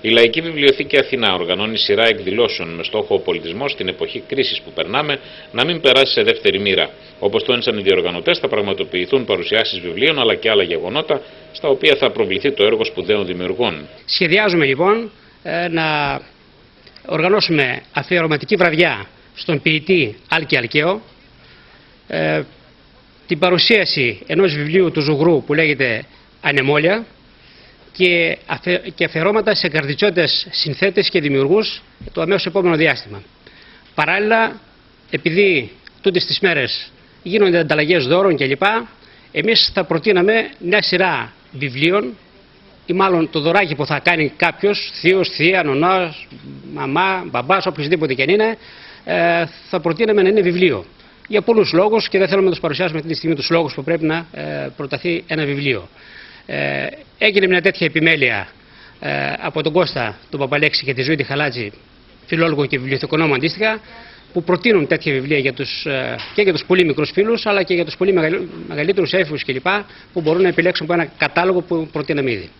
Η Λαϊκή Βιβλιοθήκη Αθηνά οργανώνει σειρά εκδηλώσεων με στόχο ο πολιτισμός στην εποχή κρίσης που περνάμε να μην περάσει σε δεύτερη μοίρα. Όπως τόνισαν οι διοργανωτές, θα πραγματοποιηθούν παρουσιάσεις βιβλίων αλλά και άλλα γεγονότα στα οποία θα προβληθεί το έργο σπουδαίων δημιουργών. Σχεδιάζουμε λοιπόν ε, να οργανώσουμε αφιερωματική βραδιά στον ποιητή Άλκη Αλκαίο, ε, την παρουσίαση ενός βιβλίου του Ζουγρού που λέγεται Ανεμόλια και, αφε, και αφιερώματα σε καρδιτσότες συνθέτες και δημιουργούς το αμέσως επόμενο διάστημα. Παράλληλα, επειδή τούτες τις μέρες γίνονται ανταλλαγές δώρων κλπ, εμείς θα προτείναμε μια σειρά βιβλίων ή μάλλον το δωράκι που θα κάνει κάποιος, θείος, θεία, νονός, μαμά, μπαμπάς, οποιοδήποτε και αν είναι, ε, θα προτείναμε να είναι βιβλίο. Για πολλούς λόγους και δεν θέλουμε να τους παρουσιάσουμε αυτή τη στιγμή τους λόγους που πρέπει να ε, προταθεί ένα βιβλίο. Ε, έγινε μια τέτοια επιμέλεια ε, από τον Κώστα, τον Παπαλέξη και τη ζωή τη Χαλάτζη, φιλόλογο και βιβλιοθηκονόμο αντίστοιχα, που προτείνουν τέτοια βιβλία για τους, ε, και για τους πολύ μικρούς φίλους, αλλά και για τους πολύ μεγαλύτερους έφηβου κλπ. που μπορούν να επιλέξουν από ένα κατάλογο που προτείναμε ήδη.